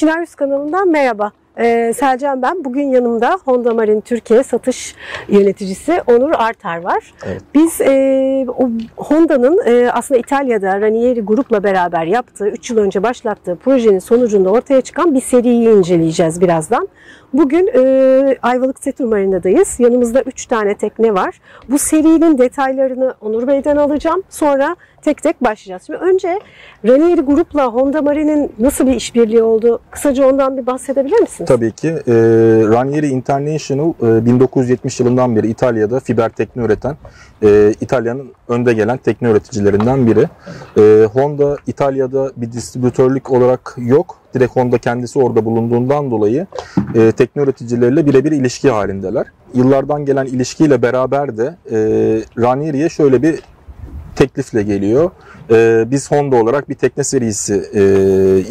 Oşinarius kanalından merhaba. Ee, Selcan ben. Bugün yanımda Honda Marine Türkiye satış yöneticisi Onur Artar var. Evet. Biz e, o Honda'nın e, aslında İtalya'da Ranieri grupla beraber yaptığı, 3 yıl önce başlattığı projenin sonucunda ortaya çıkan bir seriyi inceleyeceğiz birazdan. Bugün e, Ayvalık Setur Marina'dayız. Yanımızda 3 tane tekne var. Bu serinin detaylarını Onur Bey'den alacağım. Sonra tek tek başlayacağız. Şimdi önce Ranieri Grup'la Honda Marine'in nasıl bir işbirliği oldu? Kısaca ondan bir bahsedebilir misiniz? Tabii ki. E, Ranieri International e, 1970 yılından beri İtalya'da fiber tekne üreten, e, İtalya'nın önde gelen tekne üreticilerinden biri. E, Honda İtalya'da bir distribütörlük olarak yok. Direkt Honda kendisi orada bulunduğundan dolayı e, tekne üreticileriyle birebir ilişki halindeler. Yıllardan gelen ilişkiyle beraber de e, Ranieri'ye şöyle bir teklifle geliyor. Ee, biz Honda olarak bir tekne serisi e,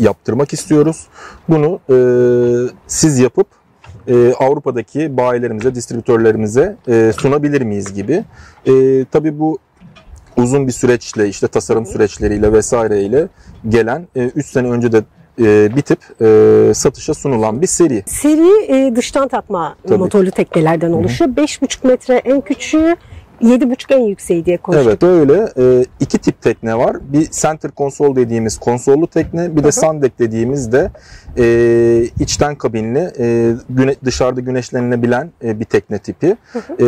yaptırmak istiyoruz. Bunu e, siz yapıp e, Avrupa'daki bayilerimize, distribütörlerimize e, sunabilir miyiz gibi. E, tabii bu uzun bir süreçle, işte tasarım süreçleriyle vesaireyle gelen 3 sene önce de e, bitip e, satışa sunulan bir seri. Seri e, dıştan takma Tabii. motorlu teknelerden oluşuyor. 5,5 metre en küçüğü, 7,5 en yükseği diye konuştuk. Evet böyle e, iki tip tekne var. Bir center console dediğimiz konsollu tekne, bir de sandek dediğimiz de e, içten kabinli, e, güne, dışarıda güneşlenilebilen e, bir tekne tipi. E,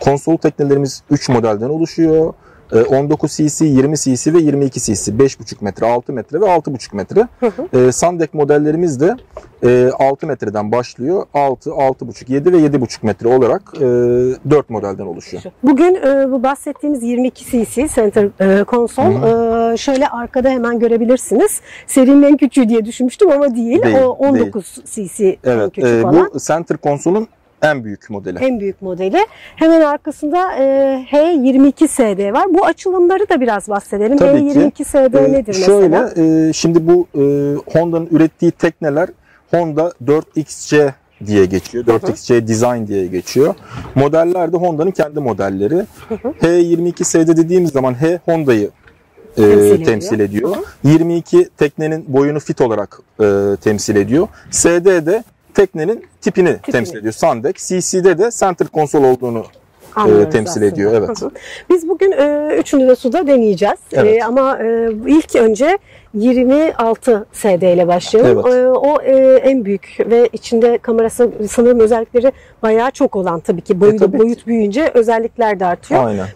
konsol teknelerimiz 3 modelden oluşuyor. E, 19 cc, 20 cc ve 22 cc. 5,5 metre, 6 metre ve 6,5 metre. E, Sandek modellerimiz de e, 6 metreden başlıyor. 6, 6,5, 7 ve 7,5 metre olarak e, 4 modelden oluşuyor. Bugün e, bu bahsettiğimiz 22 cc center e, konsol e, şöyle arkada hemen görebilirsiniz. Serinin en küçüğü diye düşünmüştüm ama değil. Değil, o 19 cc en Evet, küçük e, bu center konsolun en büyük modeli. En büyük modeli. Hemen arkasında e, H22SD var. Bu açılımları da biraz bahsedelim. Tabii ki. H22SD E, nedir şöyle, mesela? e, şimdi bu e, Honda'nın ürettiği tekneler Honda 4XC diye geçiyor. 4XC Design diye geçiyor. Modeller de Honda'nın kendi modelleri. H22SD dediğimiz zaman H Honda'yı e, Temsil temsil, ediyor. ediyor. 22 teknenin boyunu fit olarak e, temsil ediyor. SD de teknenin tipini, temsil ediyor. Sandek. CC'de de center konsol olduğunu Anlıyoruz temsil aslında. ediyor, evet. Hı hı. Biz bugün e, üçünü de suda deneyeceğiz. Evet. E, ama e, ilk önce 26 SD ile başlayalım. Evet. E, o e, en büyük ve içinde kamerası sanırım özellikleri bayağı çok olan tabii ki. Boyut, E, tabii ki. boyut büyüyünce özellikler de artıyor. Aynen.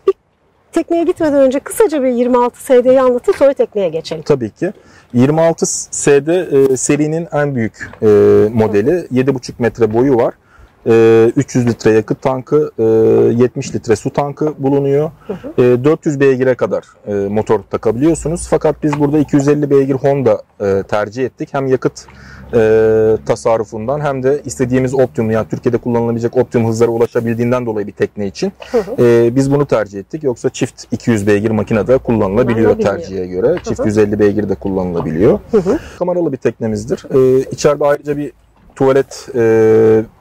Tekneye gitmeden önce kısaca bir 26 SD'yi anlatıp sonra tekneye geçelim. Tabii ki. 26 SD e, serinin en büyük e, modeli. 7,5 metre boyu var. E, 300 litre yakıt tankı, e, 70 litre su tankı bulunuyor. E, 400 beygire kadar e, motor takabiliyorsunuz. Fakat biz burada 250 beygir Honda e, tercih ettik. Hem yakıt e, tasarrufundan hem de istediğimiz optimum yani Türkiye'de kullanılabilecek optimum hızlara ulaşabildiğinden dolayı bir tekne için e, biz bunu tercih ettik. Yoksa çift 200 beygir makinede kullanılabiliyor Kullanılabiliyor. tercihe göre. Çift 150 beygir de kullanılabiliyor. Kameralı bir teknemizdir. E, içeride ayrıca bir tuvalet e,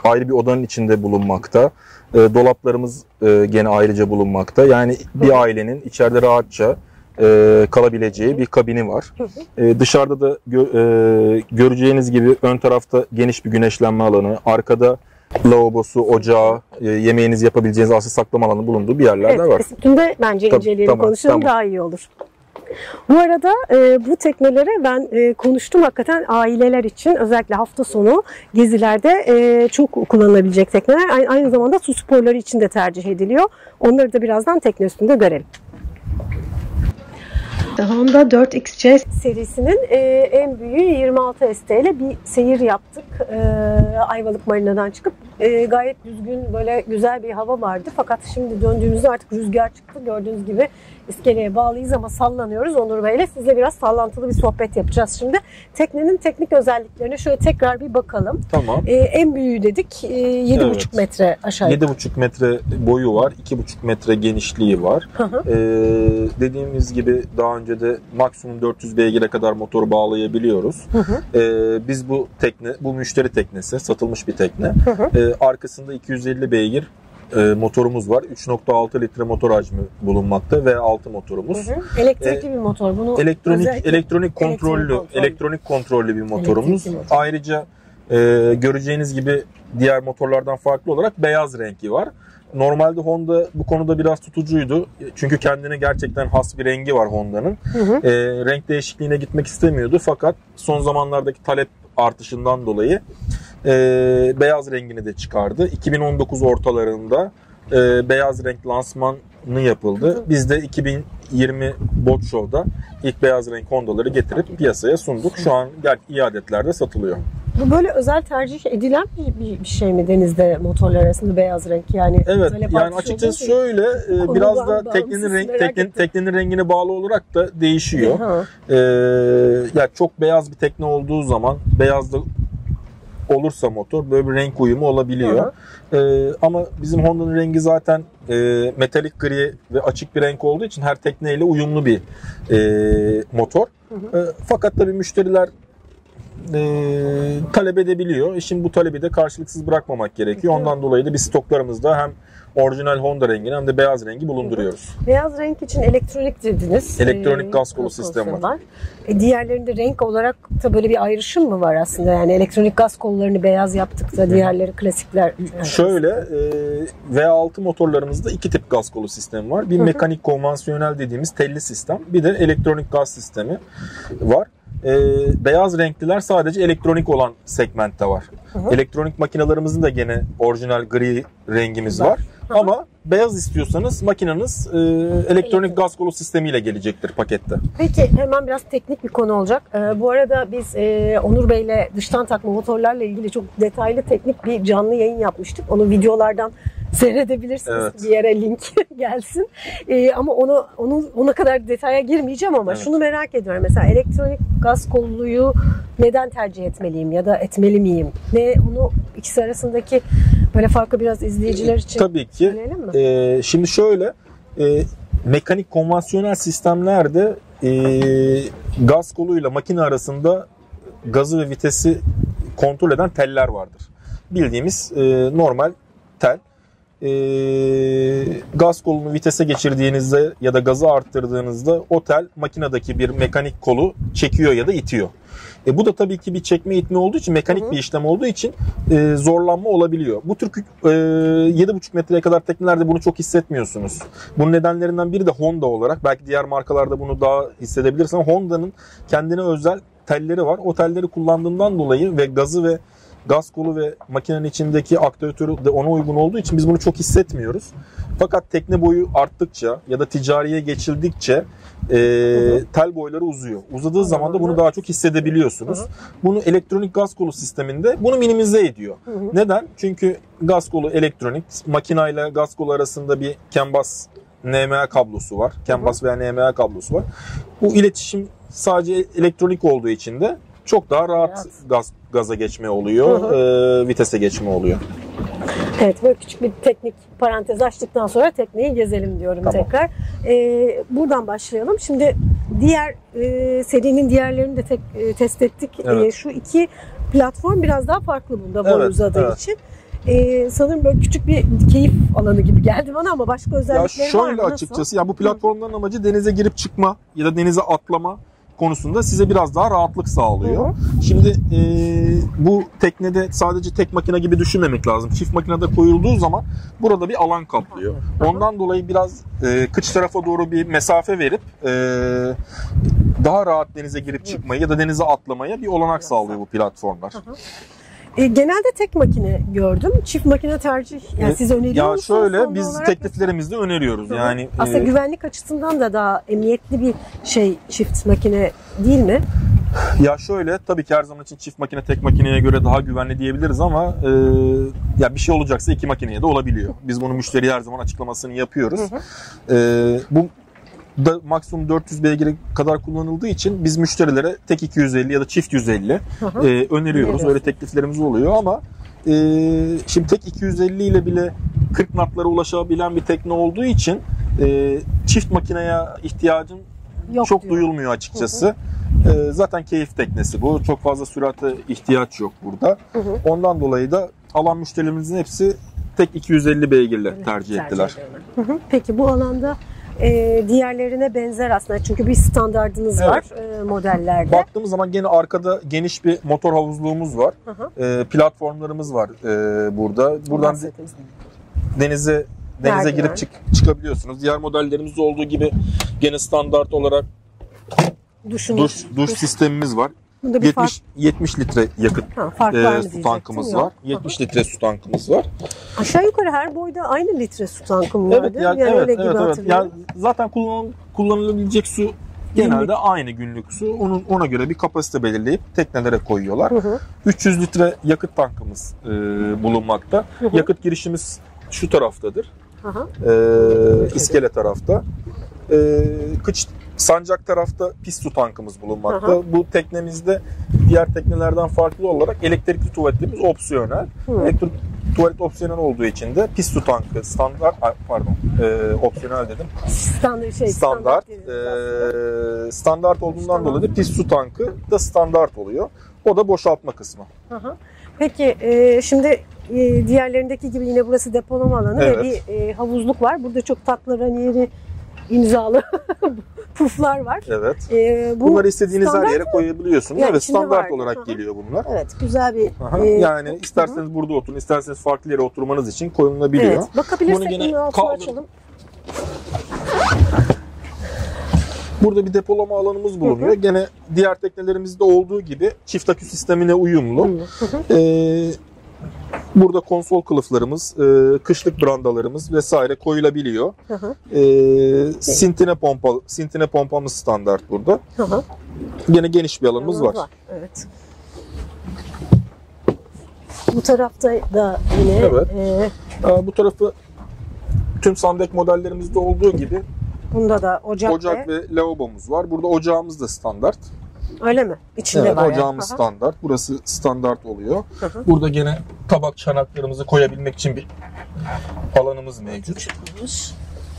ayrı bir odanın içinde bulunmakta. E, dolaplarımız e, gene ayrıca bulunmakta. Yani bir ailenin içeride rahatça e, kalabileceği bir kabini var. E, dışarıda da gö- e, göreceğiniz gibi ön tarafta geniş bir güneşlenme alanı, arkada lavabosu, ocağı, e, yemeğinizi yapabileceğiniz asıl saklama alanı bulunduğu bir yerler de Evet, var. üstünde bence Tabii, inceleyelim, tamam, konuşalım tamam. daha iyi olur. Bu arada e, bu teknelere ben e, konuştum hakikaten aileler için özellikle hafta sonu gezilerde e, çok kullanılabilecek tekneler. Aynı, aynı zamanda su sporları için de tercih ediliyor. Onları da birazdan tekne üstünde görelim. Honda 4XC serisinin e, en büyüğü 26 ST ile bir seyir yaptık. E, Ayvalık Marina'dan çıkıp e, gayet düzgün böyle güzel bir hava vardı. Fakat şimdi döndüğümüzde artık rüzgar çıktı. Gördüğünüz gibi iskeleye bağlıyız ama sallanıyoruz Onur Bey'le. Sizle biraz sallantılı bir sohbet yapacağız şimdi. Teknenin teknik özelliklerine şöyle tekrar bir bakalım. Tamam. E, en büyüğü dedik e, 7,5 Evet. metre aşağı yukarı. 7,5 metre boyu var, 2,5 metre genişliği var. Ee, dediğimiz gibi daha önce de maksimum 400 beygire kadar motoru bağlayabiliyoruz. Ee, biz bu tekne, bu müşteri teknesi, satılmış bir tekne. Ee, arkasında 250 beygir e, motorumuz var. 3.6 litre motor hacmi bulunmakta V6 motorumuz. Hı hı. Elektrikli bir motor. Bunu Elektronik özellikle- elektronik kontrollü kontrol. elektronik kontrollü bir motorumuz. Elektrikli motor. Ayrıca e, göreceğiniz gibi diğer motorlardan farklı olarak beyaz rengi var. Normalde Honda bu konuda biraz tutucuydu. Çünkü kendine gerçekten has bir rengi var Honda'nın. E, renk değişikliğine gitmek istemiyordu fakat son zamanlardaki talep artışından dolayı e, beyaz rengini de çıkardı. 2019 ortalarında e, beyaz renk lansmanı yapıldı. Biz de 2020 Bot Show'da ilk beyaz renk Honda'ları getirip piyasaya sunduk. Şu an gel iyi adetlerde satılıyor. Bu böyle özel tercih edilen bir, bir, şey mi denizde motorlar arasında beyaz renk yani? Evet yani açıkçası için- şöyle e, biraz da teknenin renk teknenin, teknenin rengine bağlı olarak da değişiyor. Ee, ya çok beyaz bir tekne olduğu zaman beyaz da olursa motor böyle bir renk uyumu olabiliyor. Ee, ama bizim Honda'nın rengi zaten e, metalik gri ve açık bir renk olduğu için her tekneyle uyumlu bir e, motor. Hı E, fakat tabii müşteriler e, talep edebiliyor. E Şimdi bu talebi de karşılıksız bırakmamak gerekiyor. Ondan dolayı da biz stoklarımızda hem orijinal Honda rengini hem de beyaz rengi bulunduruyoruz. Beyaz renk için elektronik dediniz. Elektronik Ee, gaz kolu sistemi var. E, diğerlerinde renk olarak da böyle bir ayrışım mı var aslında? Yani elektronik gaz kollarını beyaz yaptık da diğerleri klasikler. Şöyle e, V6 motorlarımızda iki tip gaz kolu sistemi var. Bir Hı hı. mekanik konvansiyonel dediğimiz telli sistem. Bir de elektronik gaz sistemi var. E, beyaz renkliler sadece elektronik olan segmentte var. Hı hı. Elektronik makinalarımızın da gene orijinal gri rengimiz Var. var. Ama beyaz istiyorsanız makinanız e, elektronik gaz kolu sistemiyle gelecektir pakette. Peki hemen biraz teknik bir konu olacak. Ee, bu arada biz e, Onur Bey'le dıştan takma motorlarla ilgili çok detaylı teknik bir canlı yayın yapmıştık. Onu videolardan seyredebilirsiniz. Evet. Bir yere link gelsin. Ee, ama onu onu ona kadar detaya girmeyeceğim ama Evet. şunu merak ediyorum. Mesela elektronik gaz kolluyu neden tercih etmeliyim ya da etmeli miyim? Ne onu ikisi arasındaki böyle farkı biraz izleyiciler için Tabii ki söyleyelim mi? Ee, şimdi şöyle e, mekanik konvansiyonel sistemlerde e, gaz koluyla makine arasında gazı ve vitesi kontrol eden teller vardır. Bildiğimiz e, normal tel. E, gaz kolunu vitese geçirdiğinizde ya da gazı arttırdığınızda o tel makinedeki bir mekanik kolu çekiyor ya da itiyor. E, bu da tabii ki bir çekme itme olduğu için mekanik Hı hı. bir işlem olduğu için e, zorlanma olabiliyor. Bu tür e, 7,5 metreye kadar teknelerde bunu çok hissetmiyorsunuz. Bunun nedenlerinden biri de Honda olarak belki diğer markalarda bunu daha hissedebilirsin Honda'nın kendine özel telleri var. O telleri kullandığından dolayı ve gazı ve gaz kolu ve makinenin içindeki aktüatörü de ona uygun olduğu için biz bunu çok hissetmiyoruz. Fakat tekne boyu arttıkça ya da ticariye geçildikçe e, tel boyları uzuyor. Uzadığı zaman da bunu daha çok hissedebiliyorsunuz. Hı hı. Bunu elektronik gaz kolu sisteminde bunu minimize ediyor. Hı hı. Neden? Çünkü gaz kolu elektronik, makinayla gaz kolu arasında bir bus NMA kablosu var. Bus veya NMA kablosu var. Bu iletişim sadece elektronik olduğu için de çok daha rahat gaz gaza geçme oluyor, Hı e, vitese geçme oluyor. Evet böyle küçük bir teknik parantez açtıktan sonra tekneyi gezelim diyorum Tamam. tekrar. Ee, buradan başlayalım. Şimdi diğer e, serinin diğerlerini de tek, e, test ettik. Evet. E, şu iki platform biraz daha farklı bunda boy Evet, uzadığı evet. için. E, sanırım böyle küçük bir keyif alanı gibi geldi bana ama başka Ya özellikleri var mı? şöyle Nasıl? açıkçası ya bu platformların amacı denize girip çıkma ya da denize atlama konusunda size biraz daha rahatlık sağlıyor. Hı Şimdi e, bu teknede sadece tek makine gibi düşünmemek lazım. Çift makinede koyulduğu zaman burada bir alan kaplıyor. Hı hı. Ondan dolayı biraz e, kıç tarafa doğru bir mesafe verip e, daha rahat denize girip çıkmayı ya da denize atlamaya bir olanak sağlıyor bu platformlar. E, genelde tek makine gördüm. Çift makine tercih. Yani E, siz öneriyor Ya musunuz? şöyle Honda biz tekliflerimizde öneriyoruz. Hı hı. Yani Aslında e, güvenlik açısından da daha emniyetli bir şey çift makine değil mi? Ya şöyle tabii ki her zaman için çift makine tek makineye göre daha güvenli diyebiliriz ama e, ya bir şey olacaksa iki makineye de olabiliyor. Biz bunu müşteriye her zaman açıklamasını yapıyoruz. Hı E, bu da maksimum 400 beygir kadar kullanıldığı için biz müşterilere tek 250 ya da çift 150 Hı hı. e, öneriyoruz. Öyle tekliflerimiz oluyor ama e, şimdi tek 250 ile bile 40 knotlara ulaşabilen bir tekne olduğu için e, çift makineye ihtiyacın Yok çok diyor. duyulmuyor açıkçası. Ee, zaten keyif teknesi bu. Çok fazla sürate ihtiyaç yok burada. Hı hı. Ondan dolayı da alan müşterilerimizin hepsi tek 250 beygirle tercih ettiler. Hı hı. Peki bu alanda e, diğerlerine benzer aslında çünkü bir standardınız Evet. var e, modellerde. Baktığımız zaman gene arkada geniş bir motor havuzluğumuz var. Hı hı. E, platformlarımız var e, burada. Buradan denize denize Merdiven. girip çık- çıkabiliyorsunuz. Diğer modellerimizde olduğu gibi gene standart olarak Duşunuz. duş duş sistemimiz var. Bunda bir fark, 70 70 litre yakıt ha, fark e, su tankımız Yok. var. 70 litre su tankımız var. Aşağı yukarı her boyda aynı litre su tankı mı vardı? Evet yani, yani evet öyle gibi evet evet. hatırlıyorum. Yani zaten kullan, kullanılabilecek su genelde aynı günlük su. Onun ona göre bir kapasite belirleyip teknelere koyuyorlar. Hı hı. 300 litre yakıt tankımız e, bulunmakta. Hı hı. Yakıt girişimiz şu taraftadır. Aha. E, iskele tarafta. E, kıç sancak tarafta pis su tankımız bulunmakta. Aha. Bu teknemizde diğer teknelerden farklı olarak elektrikli tuvaletimiz opsiyonel. Hı. Elektrik tuvalet opsiyonel olduğu için de pis su tankı standart pardon e, opsiyonel dedim. Standart şey Standart. aslında. e, standart olduğundan Standart. dolayı da pis su tankı da standart oluyor. O da boşaltma kısmı. Aha. Peki e, şimdi e, diğerlerindeki gibi yine burası depolama alanı Evet. ve bir e, havuzluk var. Burada çok tatlı ranieri imzalı puflar var. Evet. E, bu Bunları istediğiniz her yere koyabiliyorsunuz. Ya evet standart olarak Aha. geliyor bunlar. Evet güzel bir Aha, e, yani isterseniz burada oturun, isterseniz farklı yere oturmanız için koyulabiliyor. Evet. Bakabilirsek Bunu gene kaldır- açalım. Burada bir depolama alanımız bulunuyor. Gene diğer teknelerimizde olduğu gibi çift akü sistemine uyumlu. Hı hı. Ee, burada konsol kılıflarımız, e, kışlık brandalarımız vesaire koyulabiliyor. Hı hı. Ee, sintine pompa, sintine pompamız standart burada. Hı hı. Gene geniş bir alanımız var. Evet. Bu tarafta da yine Evet. e, Aa, bu tarafı tüm Sandek modellerimizde olduğu gibi bunda da ocak, ocak ve, ve lavabomuz var. Burada ocağımız da standart. Öyle mi? İçinde Evet, var yani. ocağımız Aha. standart. Burası standart oluyor. Hı. Burada gene tabak çanaklarımızı koyabilmek için bir alanımız mevcut.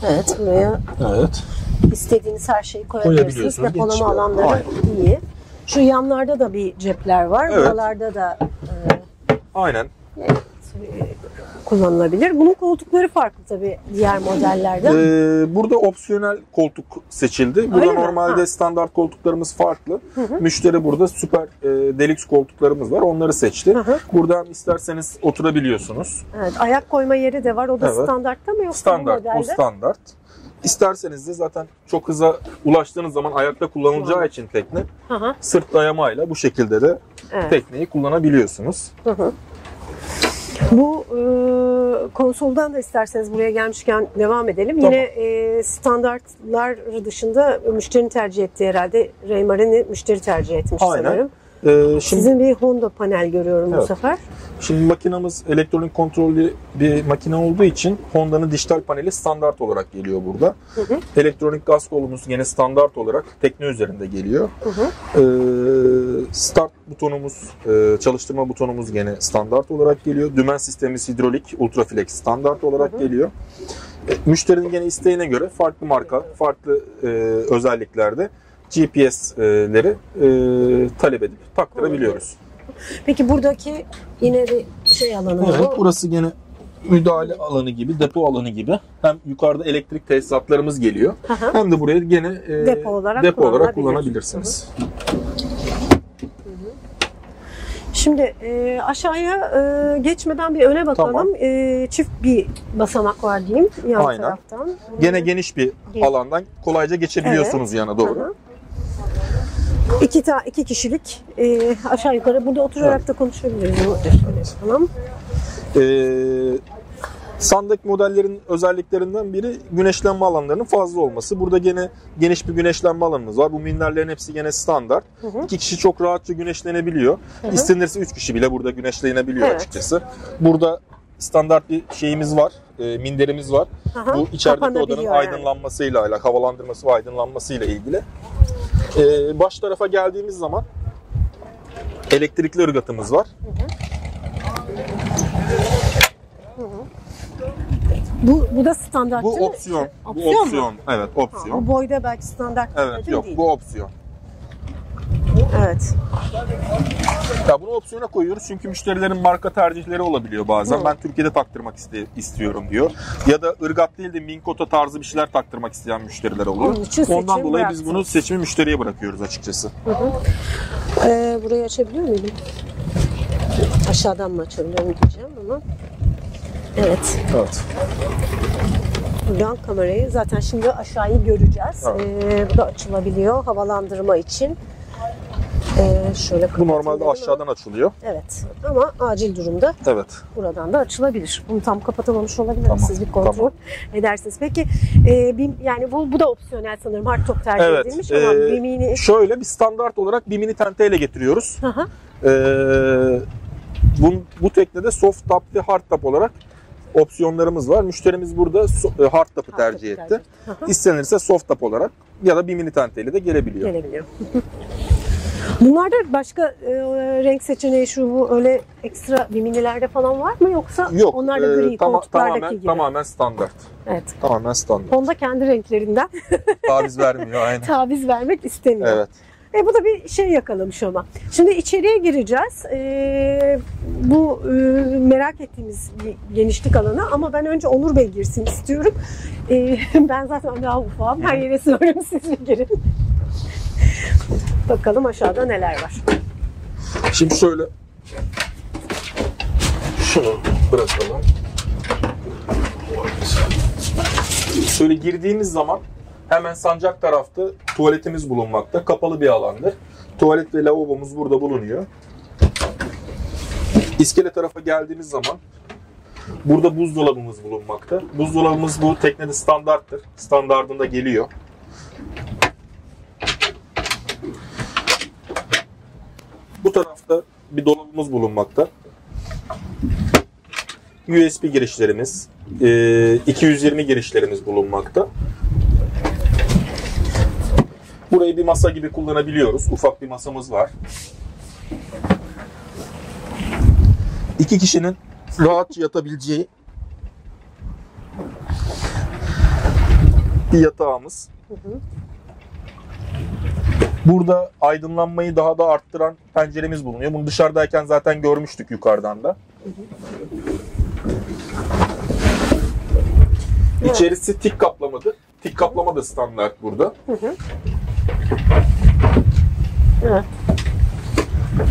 Evet buraya Evet. istediğiniz her şeyi koyabilirsiniz. Koyabiliyorsunuz, Depolama alanları iyi. Şu yanlarda da bir cepler var. Evet. Buralarda da Aynen. e, kullanılabilir. Bunun koltukları farklı tabii diğer modellerden. Ee, burada opsiyonel koltuk seçildi. Burada Öyle mi? normalde Ha. standart koltuklarımız farklı. Müşteri burada süper e, deluxe koltuklarımız var. Onları seçti. Hı hı. Buradan isterseniz oturabiliyorsunuz. Evet, ayak koyma yeri de var. O da Evet. standartta mı yoksa Standart, modelde? standart. İsterseniz de zaten çok hıza ulaştığınız zaman ayakta kullanılacağı için tekne Hı hı. sırt dayamayla bu şekilde de Evet. tekneyi kullanabiliyorsunuz. Hı hı. Bu e, konsoldan da isterseniz buraya gelmişken devam edelim. Tamam. Yine e, standartlar dışında müşterinin tercih ettiği herhalde Raymar'ını müşteri tercih etmiş Aynen. sanırım. Ee, şimdi Sizin bir Honda panel görüyorum bu Evet. sefer. Şimdi makinamız elektronik kontrollü bir makine olduğu için Honda'nın dijital paneli standart olarak geliyor burada. Hı hı. Elektronik gaz kolumuz yine standart olarak tekne üzerinde geliyor. Hı hı. Ee, start butonumuz, e, çalıştırma butonumuz gene standart olarak geliyor. Dümen sistemimiz hidrolik, ultraflex standart olarak geliyor. E, Müşterinin gene isteğine göre farklı marka, farklı e, özelliklerde GPS'leri e, talep edip taktırabiliyoruz. Peki buradaki yine bir şey alanı var. Evet, O- burası gene müdahale alanı gibi, depo alanı gibi. Hem yukarıda elektrik tesisatlarımız geliyor. Hı. Hem de buraya gene e, Depo olarak depo olarak kullanabilirsiniz. Şimdi e, aşağıya e, geçmeden bir öne bakalım. Tamam. E, çift bir basamak var diyeyim yan Aynen. taraftan. Gene geniş bir Gen- alandan kolayca geçebiliyorsunuz yana Hı doğru. hı. İki, ta, iki kişilik e, aşağı yukarı burada oturarak da konuşabiliriz. Tamam. Ee, Sandek modellerin özelliklerinden biri güneşlenme alanlarının fazla olması. Burada gene geniş bir güneşlenme alanımız var. Bu minderlerin hepsi gene standart. Hı hı. İki kişi çok rahatça güneşlenebiliyor. hı. İstenirse üç kişi bile burada güneşlenebiliyor Evet. açıkçası. Burada standart bir şeyimiz var, e, minderimiz var. Aha, Bu içerideki odanın yani. aydınlanmasıyla, ile havalandırması ve aydınlanmasıyla ilgili. Ee, baş tarafa geldiğimiz zaman elektrikli ırgatımız var. Bu, bu da standart Bu değil mi? opsiyon. Opsiyon Bu opsiyon. Evet, Ha, opsiyon. bu boyda belki standart Evet, değil yok değil. bu opsiyon. Evet. Ya bunu opsiyona koyuyoruz çünkü müşterilerin marka tercihleri olabiliyor bazen. Hı. Ben Türkiye'de taktırmak iste- istiyorum diyor. Ya da ırgat değil de Minkota tarzı bir şeyler taktırmak isteyen müşteriler oluyor. Onun için Ondan seçim dolayı biz bıraktınız. bunu seçimi müşteriye bırakıyoruz açıkçası. Hı hı. Ee, burayı açabiliyor muydum? Aşağıdan mı açabiliyorum diyeceğim ama. Evet. Evet. Buradan kamerayı zaten şimdi aşağıyı göreceğiz. Evet. Ee, bu da açılabiliyor havalandırma için. Ee, şöyle Bu normalde aşağıdan açılıyor. ama- Evet. Ama acil durumda Evet. buradan da açılabilir. Bunu tam kapatamamış olabilirim. Tamam, Siz bir kontrol tamam. edersiniz. Peki e, BİM, yani bu, bu da opsiyonel sanırım. Hardtop tercih Evet, edilmiş ama e, BİM'ini... Şöyle bir standart olarak bir mini tenteyle getiriyoruz. Ee, bu, bu teknede soft top ve hard top olarak opsiyonlarımız var. Müşterimiz burada e, hard top'u tercih etti. tercih. İstenirse soft top olarak ya da bir mini tenteyle de gelebiliyor. Gelebiliyor. Bunlarda başka e, renk seçeneği şu bu öyle ekstra biminilerde falan var mı yoksa Yok. onlar da e, gri tama- koltuklardaki tamamen, gibi? tamamen standart. Evet. Tamamen standart. Honda kendi renklerinden Taviz vermiyor aynen. taviz vermek istemiyor. Evet. E bu da bir şey yakalamış ama. Şimdi içeriye gireceğiz. E, bu e, merak ettiğimiz bir genişlik alanı ama ben önce Onur Bey girsin istiyorum. E, ben zaten daha ufağım. Her yere sığarım siz bir girin. Bakalım aşağıda neler var. Şimdi şöyle şunu bırakalım. Şöyle girdiğimiz zaman hemen sancak tarafta tuvaletimiz bulunmakta. Kapalı bir alandır. Tuvalet ve lavabomuz burada bulunuyor. İskele tarafa geldiğimiz zaman burada buzdolabımız bulunmakta. Buzdolabımız bu teknede standarttır. Standardında geliyor. Bu tarafta bir dolabımız bulunmakta. USB girişlerimiz, e, 220 girişlerimiz bulunmakta. Burayı bir masa gibi kullanabiliyoruz. Ufak bir masamız var. İki kişinin rahatça yatabileceği bir yatağımız. Burada aydınlanmayı daha da arttıran penceremiz bulunuyor. Bunu dışarıdayken zaten görmüştük yukarıdan da. İçerisi tik kaplamadır. Tik kaplama da standart burada. Evet.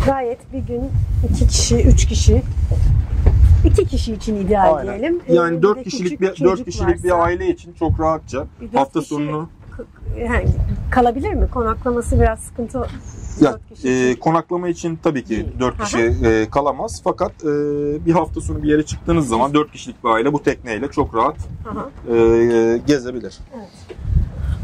Gayet bir gün iki kişi, üç kişi, iki kişi için ideal Aynen. diyelim. Ee, Yani bir 4 de kişilik küçük bir 4 çocuk kişilik bir varsa, aile için çok rahatça Bir dört hafta kişi- sonunu yani kalabilir mi? Konaklaması biraz sıkıntı. ya, e, konaklama için tabii ki Değil. 4 Aha. kişi e, kalamaz. Fakat e, bir hafta sonu bir yere çıktığınız zaman 4 kişilik bir aile bu tekneyle çok rahat Aha. e, gezebilir.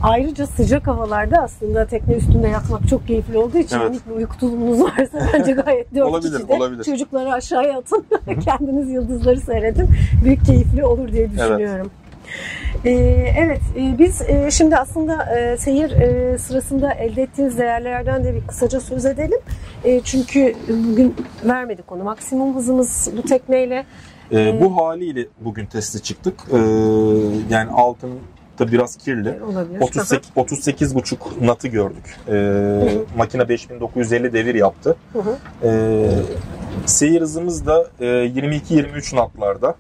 Ayrıca sıcak havalarda aslında tekne üstünde yatmak çok keyifli olduğu için Evet. minik bir uyku tulumunuz varsa bence gayet dört Olabilir, kişi de olabilir. çocukları aşağıya atın. Kendiniz yıldızları seyredin. Büyük keyifli olur diye düşünüyorum. Ee, evet, e, biz e, şimdi aslında e, seyir sırasında elde ettiğiniz değerlerden de bir kısaca söz edelim. Çünkü bugün vermedik onu. Maksimum hızımız bu tekneyle E, Ee, bu haliyle bugün teste çıktık. Yani altın da biraz kirli. olabilir. 38 38,5 natı gördük. E, makine 5950 devir yaptı. Hı hı. E, seyir hızımız da e, 22-23 natlarda.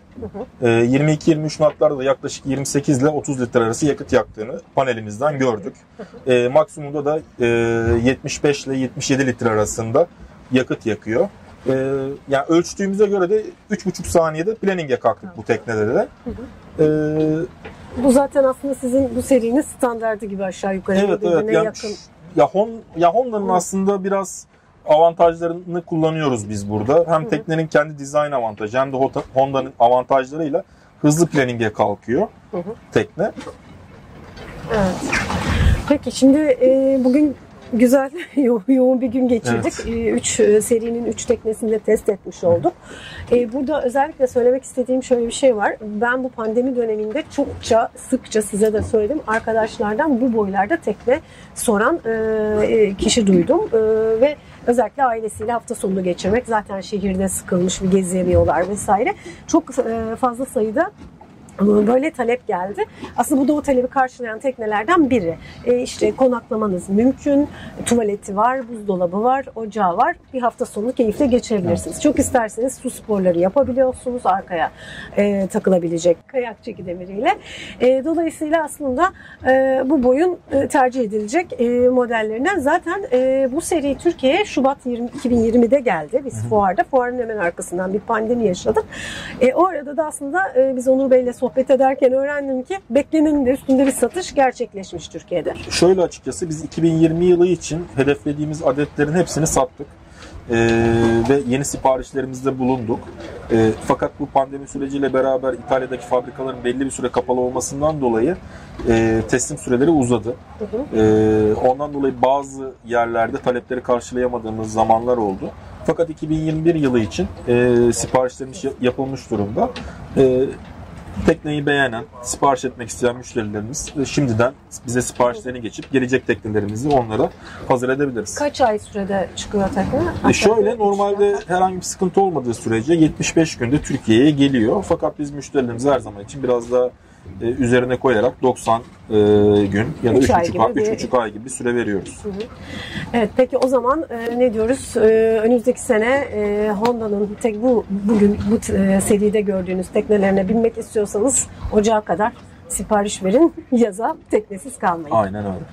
E, 22-23 natlarda da yaklaşık 28 ile 30 litre arası yakıt yaktığını panelimizden gördük. E, maksimumda da e, 75 ile 77 litre arasında yakıt yakıyor. E, yani ölçtüğümüze göre de 3,5 saniyede planning'e kalktık bu teknede de. E, Bu zaten aslında sizin bu serinin standardı gibi aşağı yukarı Evet evet. Yani, yakın. ya, Hon, ya Honda'nın Hı. aslında biraz avantajlarını kullanıyoruz biz burada. Hem teknenin kendi dizayn avantajı hem de Honda'nın avantajlarıyla hızlı planning'e kalkıyor Hı hı. tekne. Evet. Peki şimdi e, bugün güzel yo- yoğun bir gün geçirdik. E, Üç e, serinin üç teknesini de test etmiş olduk. E, burada özellikle söylemek istediğim şöyle bir şey var. Ben bu pandemi döneminde çokça sıkça size de söyledim. Arkadaşlardan bu boylarda tekne soran e, e, kişi duydum. E, ve özellikle ailesiyle hafta sonunu geçirmek zaten şehirde sıkılmış bir gezemiyorlar vesaire. Çok e, fazla sayıda Böyle talep geldi. Aslında bu da o talebi karşılayan teknelerden biri. E işte konaklamanız mümkün, tuvaleti var, buzdolabı var, ocağı var. Bir hafta sonu keyifle geçirebilirsiniz. Evet. Çok isterseniz su sporları yapabiliyorsunuz arkaya e, takılabilecek kayak çeki demiriyle. E, dolayısıyla aslında e, bu boyun e, tercih edilecek e, modellerinden. Zaten e, bu seri Türkiye'ye Şubat 20, 2020'de geldi. Biz Hı-hı. fuarda, fuarın hemen arkasından bir pandemi yaşadık. E, o arada da aslında e, biz Onur Bey'le sohbet ederken öğrendim ki beklenenin de üstünde bir satış gerçekleşmiş Türkiye'de. Şöyle açıkçası biz 2020 yılı için hedeflediğimiz adetlerin hepsini sattık. Ee, ve yeni siparişlerimizde bulunduk. Ee, fakat bu pandemi süreciyle beraber İtalya'daki fabrikaların belli bir süre kapalı olmasından dolayı e, teslim süreleri uzadı. Hı hı. Ee, ondan dolayı bazı yerlerde talepleri karşılayamadığımız zamanlar oldu. Fakat 2021 yılı için e, siparişlerimiz yapılmış durumda. E, tekneyi beğenen, sipariş etmek isteyen müşterilerimiz e, şimdiden bize siparişlerini geçip gelecek teknelerimizi onlara hazır edebiliriz. Kaç ay sürede çıkıyor tekne? E şöyle normalde herhangi bir sıkıntı olmadığı sürece 75 günde Türkiye'ye geliyor. Fakat biz müşterilerimiz her zaman için biraz daha e, üzerine koyarak 90 e, gün ya da 3,5 ay, bir... 3,5 ay gibi bir süre veriyoruz. Hı hı. Evet peki o zaman e, ne diyoruz? E, önümüzdeki sene e, Honda'nın tek bu bugün bu e, seride gördüğünüz teknelerine binmek istiyorsanız ocağa kadar sipariş verin. Yaza teknesiz kalmayın. Aynen öyle.